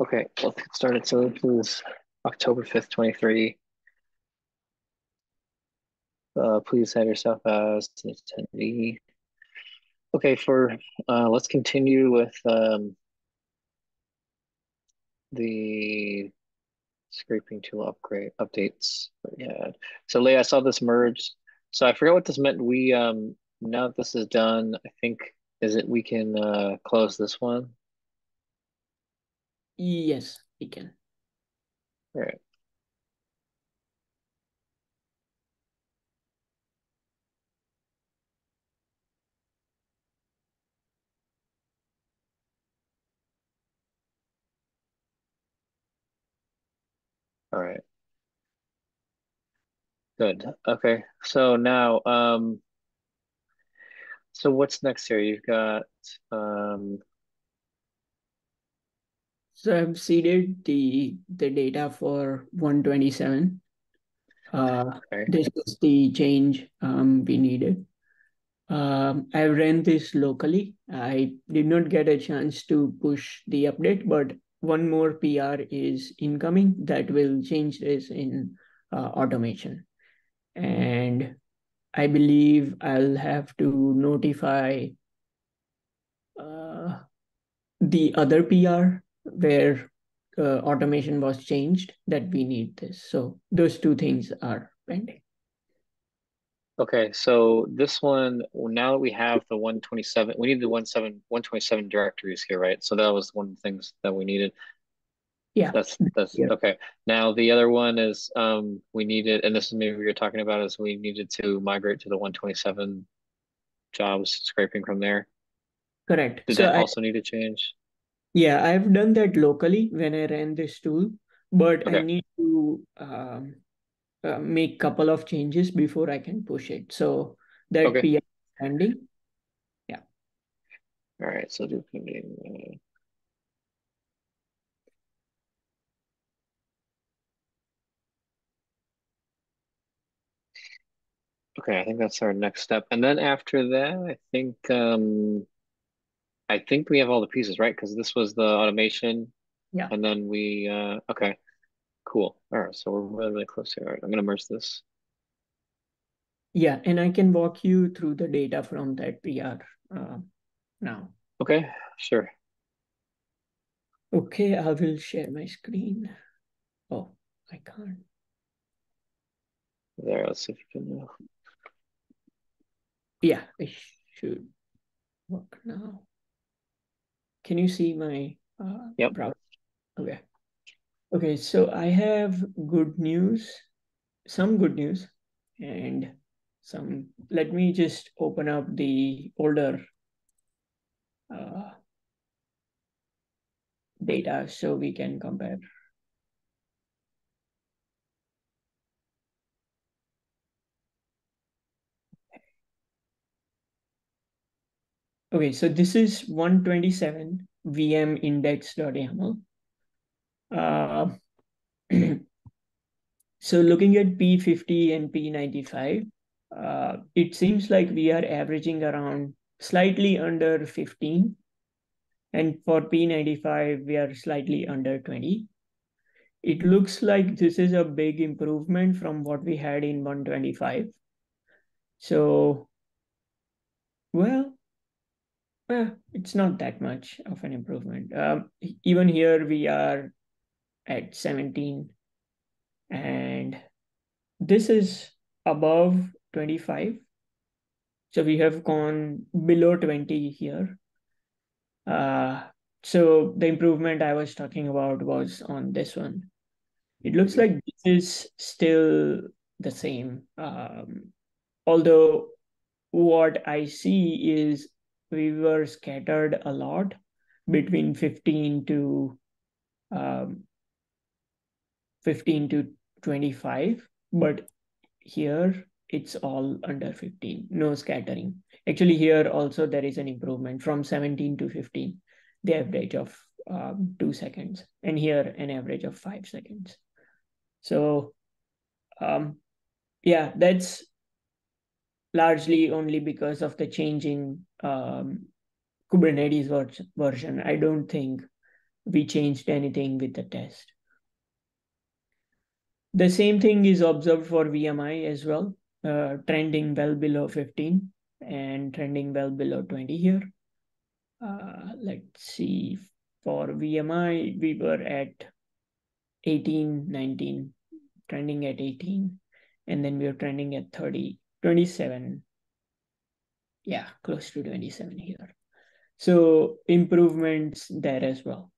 Okay, let's get started. So this is October 5th, 23. Uh, please have yourself as an attendee. Okay, for uh, let's continue with um, the scraping tool upgrade updates had. So Leah, I saw this merge. So I forgot what this meant. We um now that this is done, I think is it we can uh, close this one. Yes, we can. All right. All right. Good. Okay. So now, um, so what's next here? You've got, um, So I've seeded the the data for 127. Uh, okay. this is the change um, we needed. Um, I ran this locally. I did not get a chance to push the update, but one more PR is incoming that will change this in uh, automation. And I believe I'll have to notify uh, the other PR where uh, automation was changed that we need this. So those two things are pending. Okay, so this one, now that we have the 127, we need the 17, 127 directories here, right? So that was one of the things that we needed. Yeah. That's that's Yeah. okay. Now the other one is um we needed, and this is maybe what you're talking about, is we needed to migrate to the 127 jobs scraping from there. Correct. Did So that I, also need to change? Yeah, I've done that locally when I ran this tool, but I need to um, uh, make a couple of changes before I can push it. So that Okay. PR is pending. Yeah. All right, so do pending. Okay, I think that's our next step. And then after that, I think um I think we have all the pieces, right? Because this was the automation Yeah. and then we uh okay, cool. All right, so we're really, really close here. All right, I'm gonna merge this. Yeah, and I can walk you through the data from that PR uh, now. Okay, sure. Okay, I will share my screen. Oh, I can't. There, let's see if you can Yeah, it should work now. Can you see my uh, Yep. browser? Okay. Okay, so I have good news, some good news, and some. Let me just open up the older uh, data so we can compare. Okay, so this is 127 VM index.yaml. Uh, so looking at P50 and P95, uh, it seems like we are averaging around slightly under 15. And for P95, we are slightly under 20. It looks like this is a big improvement from what we had in 125. So, well, eh, it's not that much of an improvement. Um, even here, we are at 17 and this is above 25 so we have gone below 20 here. Uh, so the improvement i was talking about was on this one. It looks like this is still the same. Um, although what i see is we were scattered a lot between 15 to um, 15 to 25 but here it's all under 15 no scattering. Actually here also there is an improvement from 17 to 15 the average of um, two seconds and here an average of five seconds. So um, yeah that's largely only because of the changing um, kubernetes ver- version i don't think we changed anything with the test. The same thing is observed for VMI as well, uh, trending well below 15 and trending well below 20 here. Uh, let's see, for VMI, we were at 18, 19, trending at 18, and then we are trending at 30, 27. Yeah, close to 27 here. So improvements there as well.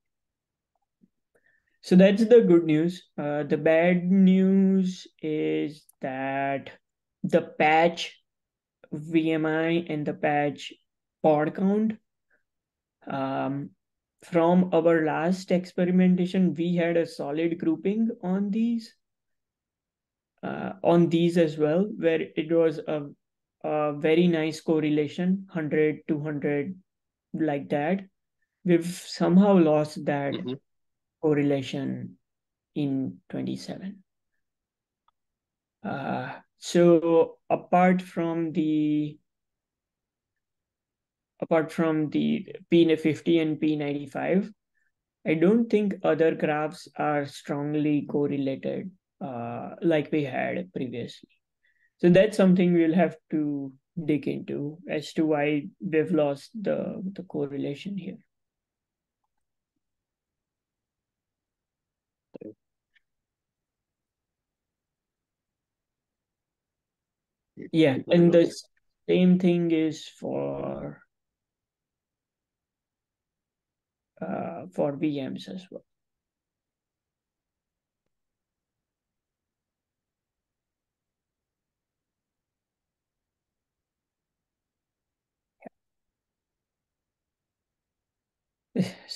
So that's the good news. Uh, the bad news is that the patch VMI and the patch pod count um, from our last experimentation, we had a solid grouping on these, uh, on these as well, where it was a, a very nice correlation, 100, 200, like that. We've somehow lost that mm-hmm. correlation in 27. Uh, so apart from the apart from the P50 and P95, I don't think other graphs are strongly correlated uh, like we had previously. So that's something we'll have to dig into as to why we've lost the, the correlation here. Yeah, and the same thing is for uh, for VMs as well.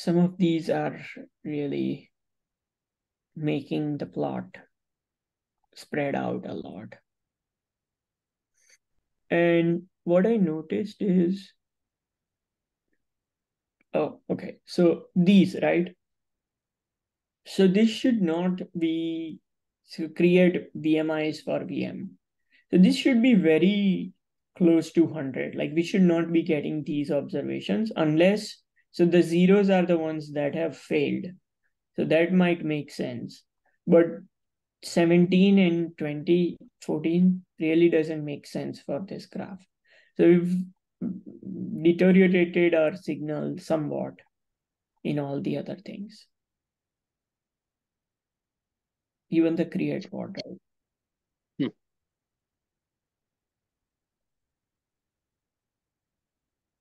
Some of these are really making the plot spread out a lot. And what I noticed is Oh, okay. So these, right? So this should not be to create VMIs for VM. So this should be very close to 100. Like we should not be getting these observations unless, so the zeros are the ones that have failed. So that might make sense. But 17 and 2014 really doesn't make sense for this graph. So we've deteriorated our signal somewhat in all the other things. Even the create portal. Hmm.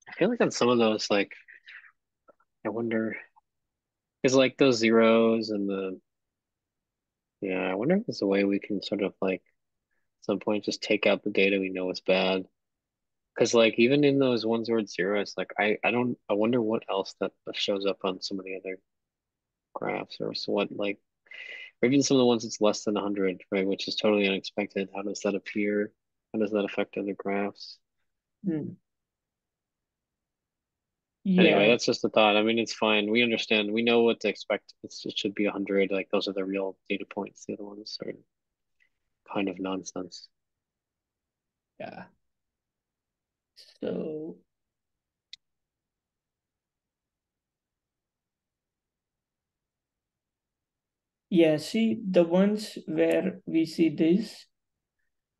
I feel like on some of those, like, I wonder, is like those zeros and the, yeah, I wonder if there's a way we can sort of like, at some point, just take out the data we know is bad. Because like even in those ones where it's zero, it's like I I don't I wonder what else that shows up on some of the other graphs or so what like or even some of the ones that's less than 100 right which is totally unexpected. How does that appear? How does that affect other graphs? Hmm. Yeah. anyway that's just a thought. I mean it's fine. We understand. We know what to expect. It's, it should be 100 like those are the real data points. The other ones are kind of nonsense. Yeah. So. Yeah, see the ones where we see this,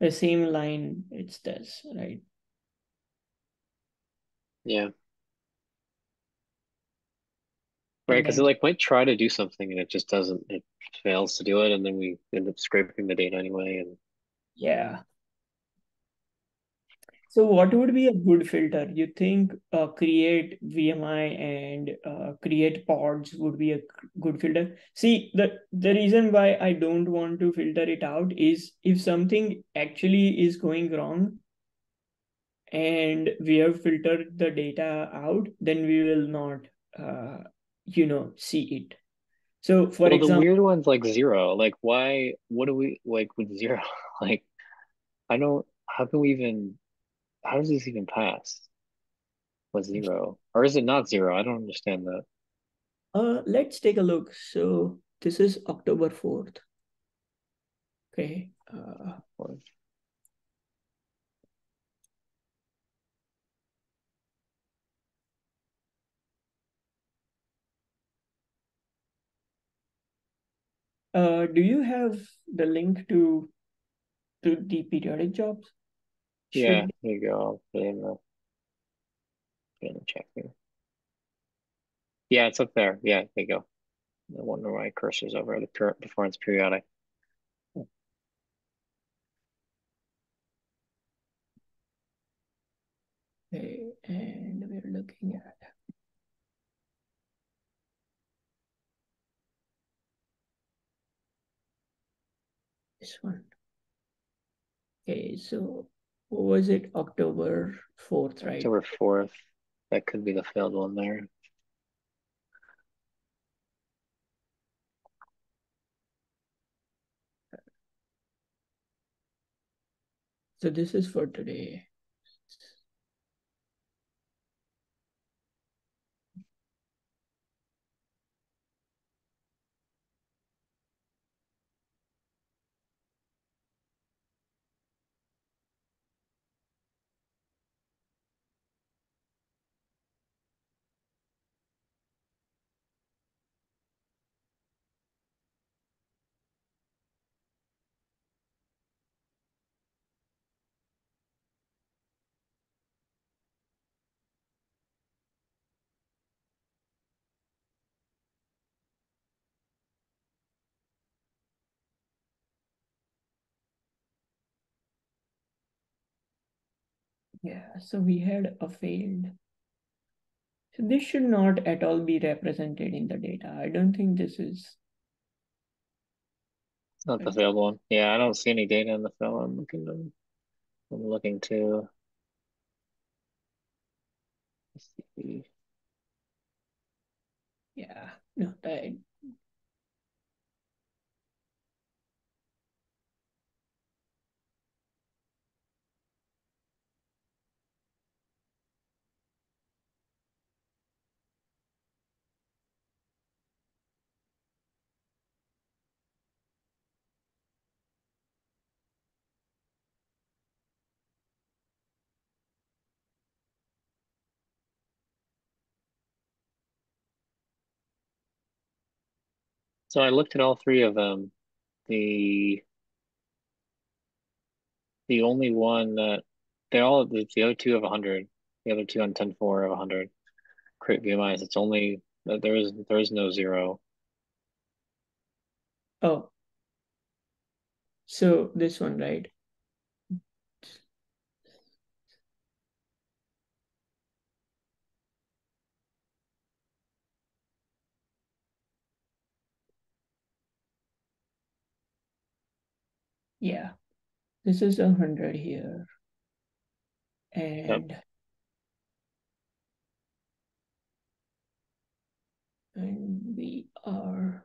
the same line, it's this, right? Yeah. Right, because it like might try to do something and it just doesn't, it fails to do it, and then we end up scraping the data anyway. And yeah. So what would be a good filter? You think uh, create VMI and uh, create pods would be a good filter? See, the, the reason why I don't want to filter it out is if something actually is going wrong and we have filtered the data out, then we will not, uh, you know, see it. So for well, example, the weird ones like zero, like why, what do we like with zero? like, I don't, how can we even how does this even pass? Was zero or is it not zero? I don't understand that. Uh, let's take a look. So this is October fourth. Okay. Uh, Uh, do you have the link to to the periodic jobs? Yeah, here you go. I'll put in the, put in the check here. Yeah, it's up there. Yeah, there you go. I wonder why cursor's over the performance periodic. Okay, and we're looking at this one. Okay, so what was it? October 4th, right? October 4th. That could be the failed one there. So this is for today. Yeah, so we had a failed. So this should not at all be represented in the data. I don't think this is. It's not the failed one. Yeah, I don't see any data in the failed. I'm looking to, I'm looking to. Yeah, no, that So I looked at all three of them. The the only one that they all the, the other two of 100, the other two on 10.4 of 100 crit VMIs. It's only that there is there is no zero. Oh, so this one, right? Yeah, this is a hundred here. And yep. and we are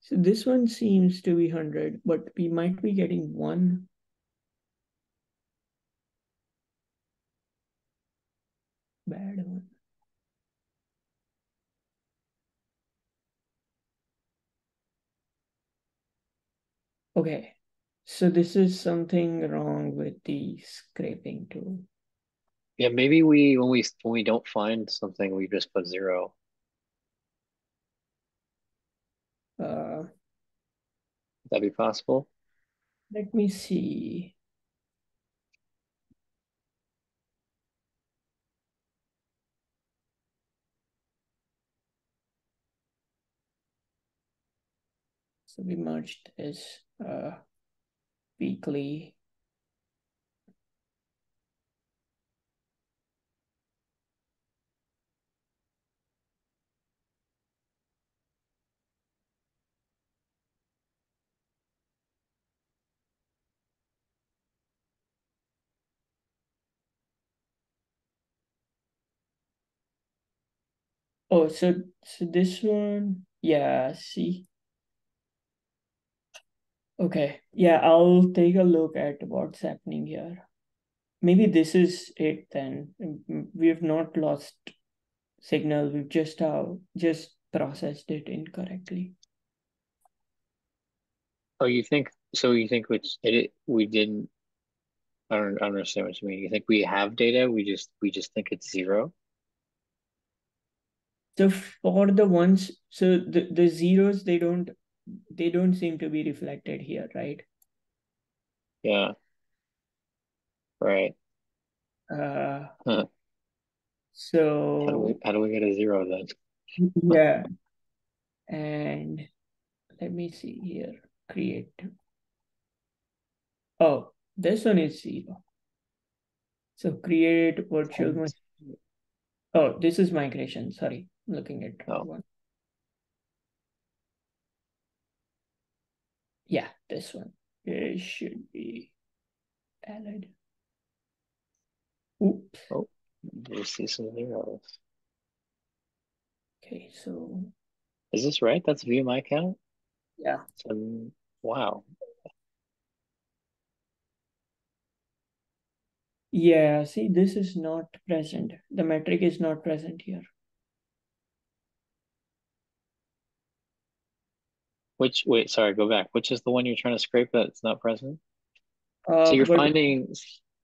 So this one seems to be 100, but we might be getting one bad one. Okay, so this is something wrong with the scraping tool. Yeah, maybe we when we when we don't find something, we just put zero. Uh, that be possible? Let me see. So we merged this uh, weekly. Oh, so so this one, yeah, see. Okay. Yeah, I'll take a look at what's happening here. Maybe this is it then. We have not lost signal. We've just uh, just processed it incorrectly. Oh, you think so? You think which it we didn't? I don't, I don't understand what you mean. You think we have data? We just we just think it's zero. So for the ones, so the, the zeros, they don't, they don't seem to be reflected here, right? Yeah. Right. Uh, Huh. so How do we how do we get a zero then? yeah. And let me see here, create. Oh, this one is zero. So create virtual machine. Oh, this is migration. Sorry, I'm looking at Oh. one. Yeah, this one. It should be valid. Oops. Oh, We see some zeros. Okay, so Is this right? That's view my count? yeah. Um, wow. Yeah, see, this is not present. The metric is not present here. Which wait, sorry, go back. Which is the one you're trying to scrape that's not present? Uh, So you're finding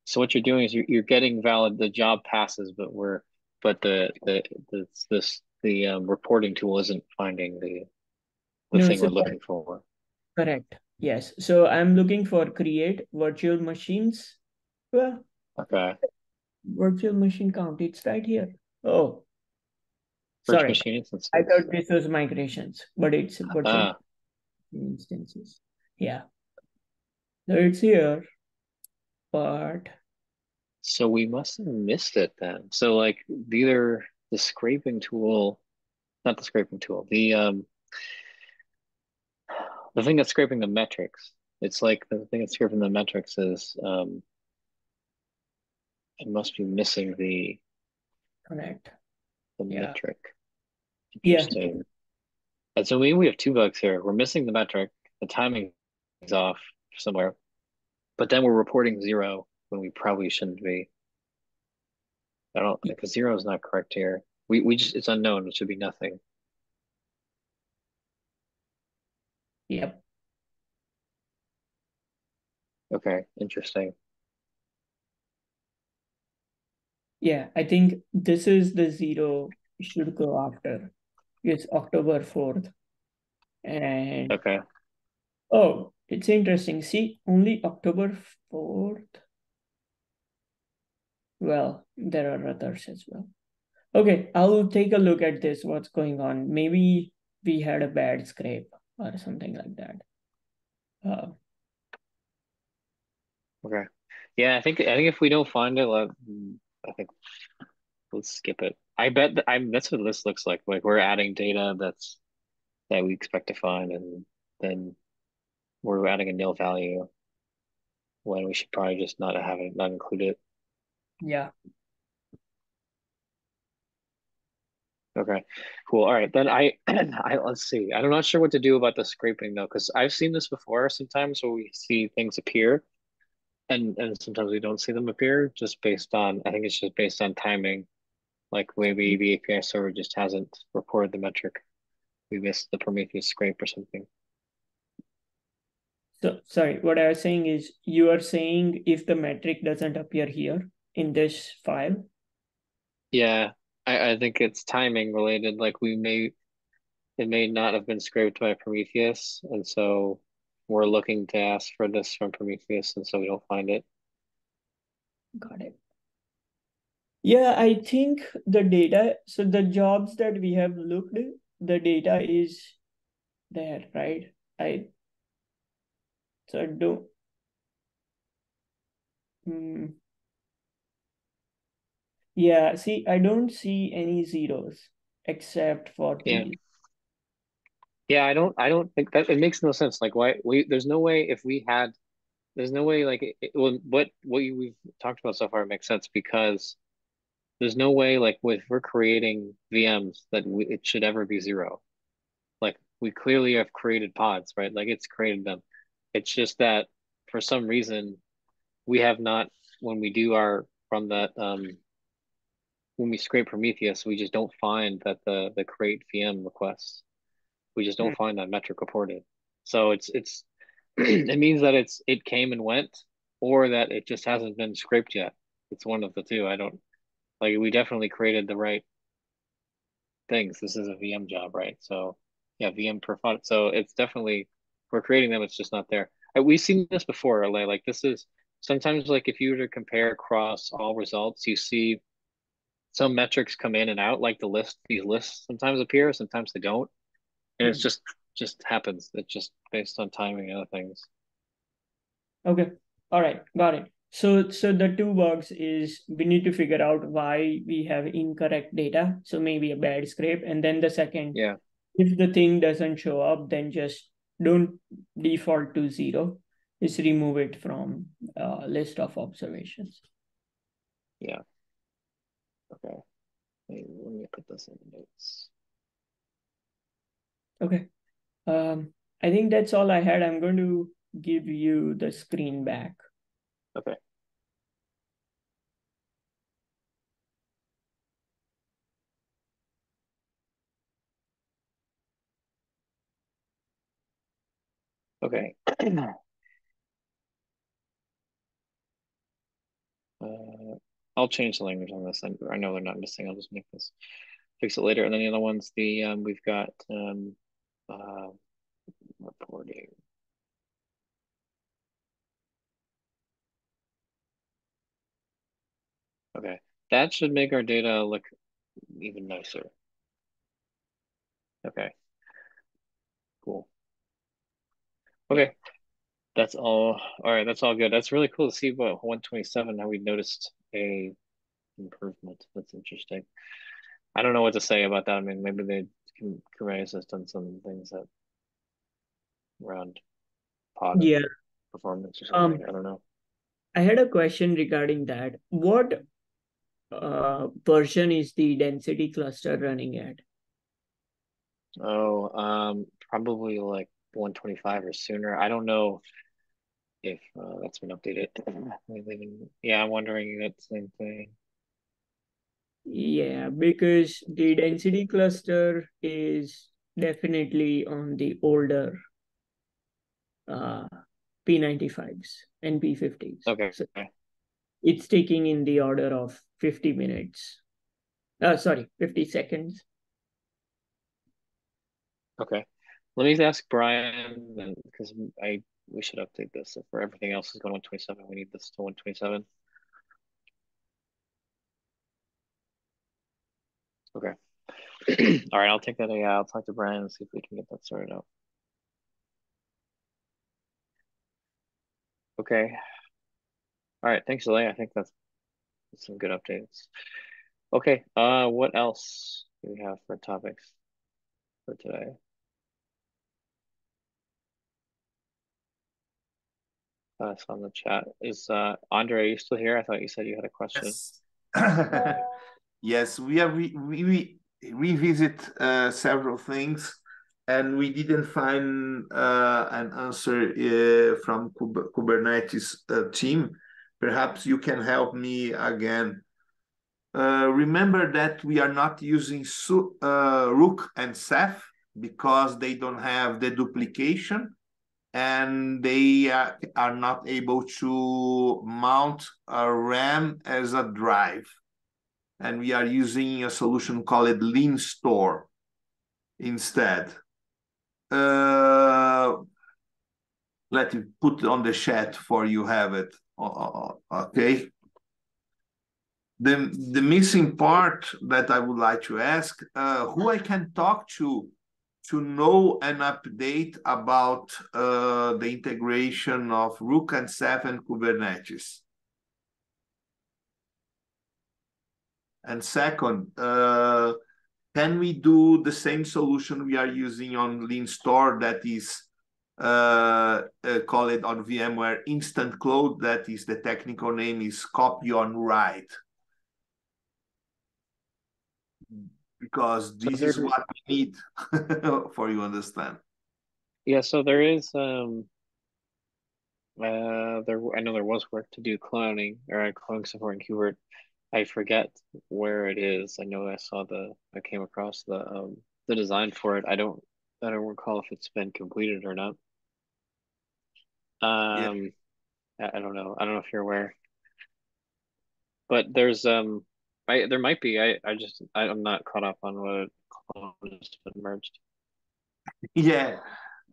so what you're doing is you're you're getting valid the job passes, but we're but the the the this the um, reporting tool isn't finding the the No, thing we're looking for. correct. Yes. So I'm looking for create virtual machines. Well, Okay. virtual machine count. It's right here. Oh, Virtual sorry. I thought this was migrations, but it's virtual Ah, instances. Yeah. So it's here, but so we must have missed it then. So like either the scraping tool, not the scraping tool, the um the thing that's scraping the metrics. It's like the thing that's scraping the metrics is um it must be missing the connect. the Yeah. metric. Yeah. And so maybe we have two bugs here. We're missing the metric, the timing is off somewhere, but then we're reporting zero when we probably shouldn't be. I don't hmm. because zero is not correct here. We we just it's unknown. It should be nothing. Yep. Okay, interesting. Yeah, I think this is the zero should go after. It's October 4th. And Okay. oh, it's interesting. See, only October 4th. Well, there are others as well. Okay, I'll take a look at this, what's going on. Maybe we had a bad scrape or something like that. Uh, Okay. Yeah, I think I think if we don't find it, I think let's skip it. I bet that I'm that's what this looks like. Like we're adding data that's that we expect to find, and then we're adding a nil value when we should probably just not have it, not include it. yeah. Okay, cool. All right, then I, I let's see. I'm not sure what to do about the scraping though, because I've seen this before. Sometimes where we see things appear, and and sometimes we don't see them appear, just based on. I think it's just based on timing. Like maybe the API server just hasn't reported the metric. We missed the Prometheus scrape or something. So sorry, what I was saying is you are saying if the metric doesn't appear here in this file, Yeah, I, I think it's timing related. Like we may, it may not have been scraped by Prometheus, and so we're looking to ask for this from Prometheus, and so we don't find it. got it. Yeah, I think the data, so the jobs that we have looked, the data is there, right? I so I don't hmm. Yeah, see, I don't see any zeros except for Yeah. Yeah, I don't, I don't think that it makes no sense. Like, why we there's no way if we had, there's no way like it, well, what what you, we've talked about so far makes sense because there's no way like with we're creating VMs that we, it should ever be zero. Like we clearly have created pods, right? Like it's created them. It's just that for some reason we have not when we do our from that um when we scrape Prometheus, we just don't find that the the create VM requests. We just don't Hmm. find that metric reported. So it's it's it means that it's it came and went, or that it just hasn't been scraped yet. It's one of the two. I don't like we definitely created the right things. This is a VM job, right? So yeah, VM per font. So it's definitely we're creating them. It's just not there. We've seen this before, LA. Like this is sometimes like if you were to compare across all results, you see some metrics come in and out, like the list. These lists sometimes appear, sometimes they don't, and it's mm-hmm. just just happens. It's just based on timing and other things. Okay. All right. Got it. So, so the two bugs is we need to figure out why we have incorrect data. So maybe a bad scrape. And then the second, yeah, if the thing doesn't show up, then just don't default to zero. Just remove it from uh, list of observations. Yeah. Okay. Let me put this in the notes. Okay. Um, I think that's all I had. I'm going to give you the screen back. Okay. Okay. uh, I'll change the language on this. I know they're not missing. I'll just make this fix it later. And then the other ones, the um, we've got um, uh, reporting. Okay, that should make our data look even nicer. Okay, cool. Okay, that's all. All right, that's all good. That's really cool to see what 127, how we noticed a improvement. That's interesting. I don't know what to say about that. I mean, maybe they can Kubernetes has done some things that around pod yeah performance or something. Um, I don't know. I had a question regarding that. What uh, version is the density cluster running at? Oh, um, probably like 125 or sooner. I don't know if uh, that's been updated. yeah, I'm wondering that same thing. Yeah, because the density cluster is definitely on the older uh, P95s and P50s. Okay. So it's taking in the order of 50 minutes. Uh, sorry, 50 seconds. Okay. Let me ask Brian because I we should update this. If for everything else is going 127, we need this to 127. Okay. All right, I'll take that. Yeah, I'll talk to Brian and see if we can get that sorted out. Okay. All right, thanks, Leigh. I think that's some good updates. Okay, uh, what else do we have for topics for today? It's on the chat. Is uh, Andre, are you still here? I thought you said you had a question. Yes, yes we have we, we, we revisit uh, several things and we didn't find uh, an answer uh, from Kubernetes uh, team. Perhaps you can help me again. Uh, remember that we are not using uh, Rook and Ceph because they don't have the duplication and they are not able to mount a RAM as a drive. And we are using a solution called Lean Store instead uh, let me put on the chat for you have it. Uh, uh, uh, okay. The, the missing part that I would like to ask, uh, who I can talk to to know an update about uh, the integration of Rook and Ceph and Kubernetes. And second, uh, can we do the same solution we are using on Lean Store that is uh, uh, call it on VMware Instant Clone. That is the technical name is copy on write. Because this so is what we need for you understand. Yeah, so there is um uh there I know there was work to do cloning or cloning support in KubeVirt I forget where it is. I know I saw the I came across the um the design for it. I don't I don't recall if it's been completed or not. Um yeah. I, I don't know. I don't know if you're aware. But there's um I there might be I I just I, I'm not caught up on what clone has been merged. Yeah,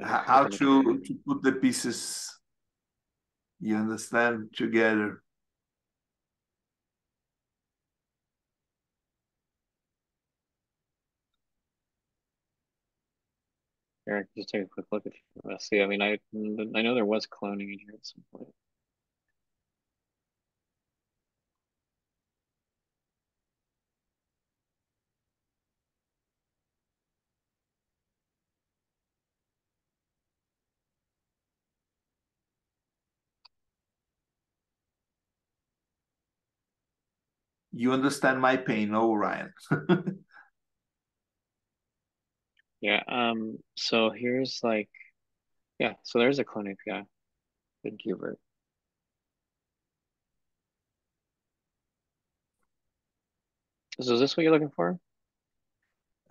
how to, to put the pieces, you understand, together. Eric, just take a quick look if you want to see. I mean, I I know there was cloning in here at some point. You understand my pain, no, Ryan? yeah. Um. So here's like, yeah. So there's a clone API. Good Gilbert. So is this what you're looking for?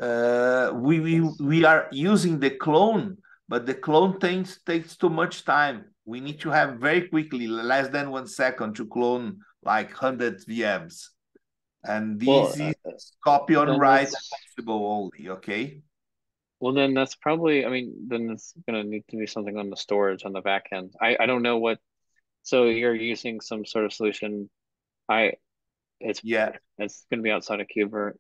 Uh, we, we we are using the clone, but the clone takes takes too much time. We need to have very quickly, less than one second, to clone like hundred VMs. And this well, is uh, copy on write possible only, okay? Well, then that's probably, I mean, then it's going to need to be something on the storage on the back end. I, I don't know what, so you're using some sort of solution. I, it's, yeah, it's going to be outside of KubeVirt.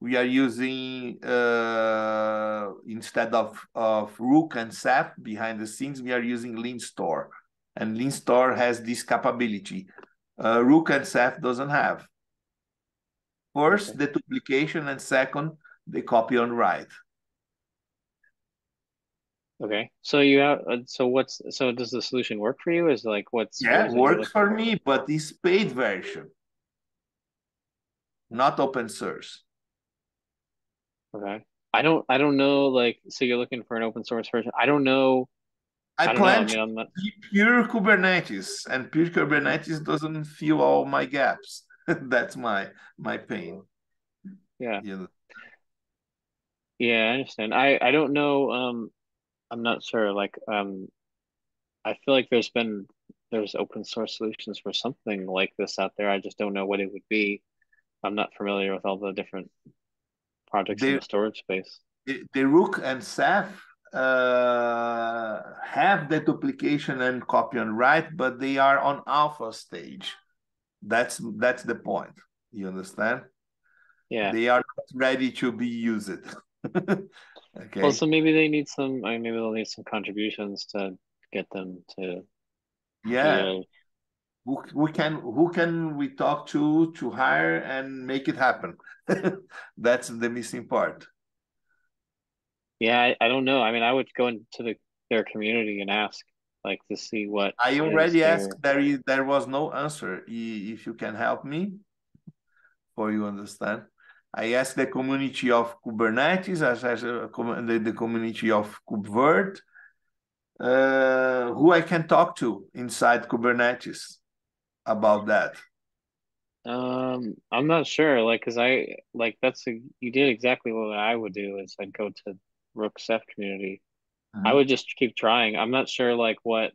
We are using, uh, instead of, of Rook and Ceph behind the scenes, we are using LeanStore. And LeanStore has this capability. Uh, Rook and Ceph doesn't have. First, okay. the duplication, and second, the copy on write. Okay, so you have uh, so what's so does the solution work for you? Is like what's yeah what works for, for me, but it's paid version, not open source. Okay, I don't I don't know like so you're looking for an open source version. I don't know. I, I plan know, I mean, not... pure Kubernetes, and pure Kubernetes doesn't fill all my gaps. that's my my pain. Yeah. Yeah. Yeah, I understand. I I don't know. Um, I'm not sure. Like, um, I feel like there's been there's open source solutions for something like this out there. I just don't know what it would be. I'm not familiar with all the different projects in the storage space. The, the Rook and Ceph uh, have the duplication and copy and write, but they are on alpha stage. That's that's the point. You understand? Yeah. They are ready to be used. okay. Well, so maybe they need some. I mean, maybe they'll need some contributions to get them to. Yeah. who, who can who can we talk to to hire and make it happen? That's the missing part. Yeah, I, I don't know. I mean, I would go into the their community and ask like to see what I already asked. There is there was no answer. If you can help me, for you understand. I asked the community of Kubernetes, I asked the, the community of KubeVirt, uh, who I can talk to inside Kubernetes about that. Um, I'm not sure, like, cause I like that's a, you did exactly what I would do is I'd go to Rook Ceph community I uh-huh. would just keep trying. I'm not sure like what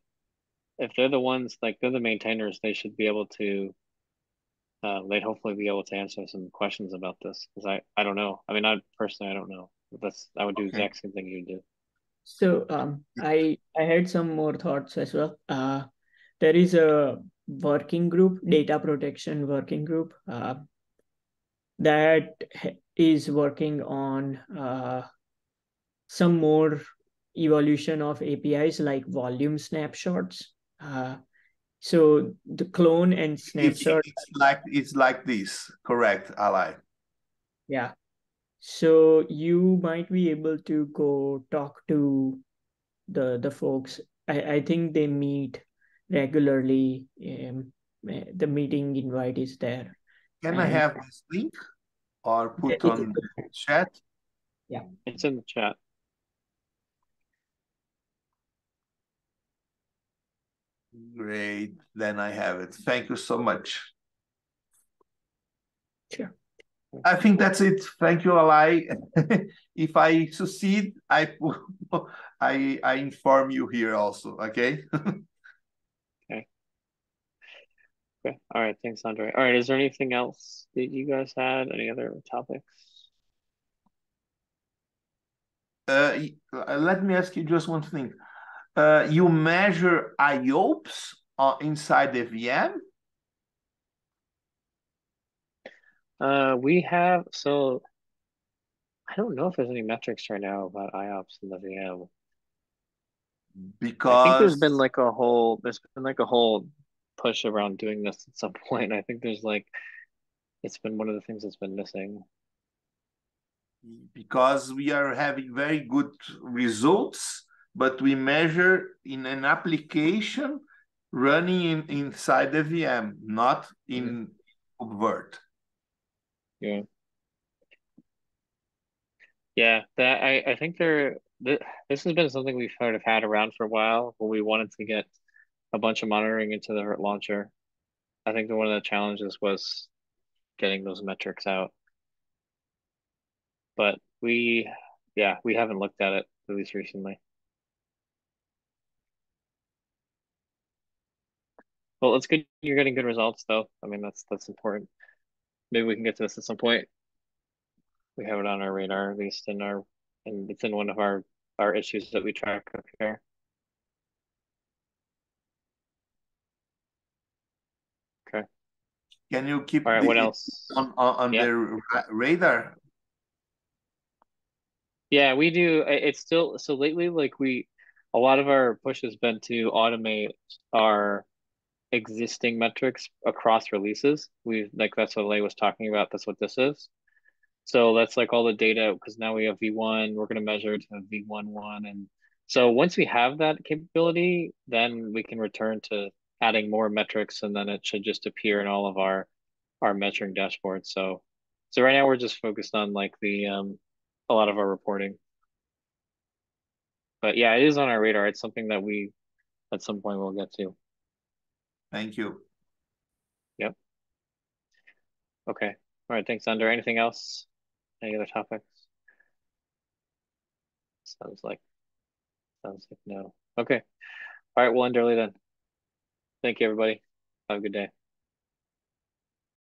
if they're the ones like they're the maintainers, they should be able to uh, they'd hopefully be able to answer some questions about this because I I don't know. I mean, I personally I don't know. But that's I would do okay. the exact same thing you do. So um, I I had some more thoughts as well. Uh, there is a working group, data protection working group, uh, that is working on uh, some more evolution of APIs like volume snapshots. Uh, so the clone and snapshot. It's, it's like it's like this, correct, Ally? Yeah. So you might be able to go talk to the the folks. I, I think they meet regularly. Um, the meeting invite is there. Can and, I have this link or put on the chat? Yeah, it's in the chat. Great. Then I have it. Thank you so much. Sure. I think that's it. Thank you, Ally. if I succeed, I I I inform you here also. Okay. okay. Okay. All right. Thanks, Andre. All right. Is there anything else that you guys had? Any other topics? uh, let me ask you just one thing. Uh, you measure IOPS uh, inside the VM? Uh, we have so I don't know if there's any metrics right now about IOPS in the VM. Because I think there's been like a whole there's been like a whole push around doing this at some point. I think there's like it's been one of the things that's been missing. Because we are having very good results, but we measure in an application running in, inside the VM, not in KubeVirt. Yeah. Yeah, that I, I think there th this has been something we've sort of had around for a while when we wanted to get a bunch of monitoring into the Virt launcher. I think one of the challenges was getting those metrics out. But we yeah, we haven't looked at it at least recently. Well, it's good you're getting good results though. I mean that's that's important. Maybe we can get to this at some point we have it on our radar, at least in our, and it's in one of our, our issues that we track up here. Okay. Can you keep All right, what else? on, on, on yeah. the radar? Yeah, we do. It's still, so lately, like we, a lot of our push has been to automate our existing metrics across releases. We like that's what Lei was talking about. That's what this is. So that's like all the data because now we have V1, we're going to measure to V11. And so once we have that capability, then we can return to adding more metrics and then it should just appear in all of our, our measuring dashboards. So, so right now we're just focused on like the, um, a lot of our reporting. But yeah, it is on our radar. It's something that we, at some point we'll get to. Thank you. Yep. Okay. All right. Thanks, Under. Anything else? Any other topics? Sounds like sounds like no. Okay. All right, we'll end early then. Thank you, everybody. Have a good day.